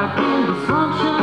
I build assumptions.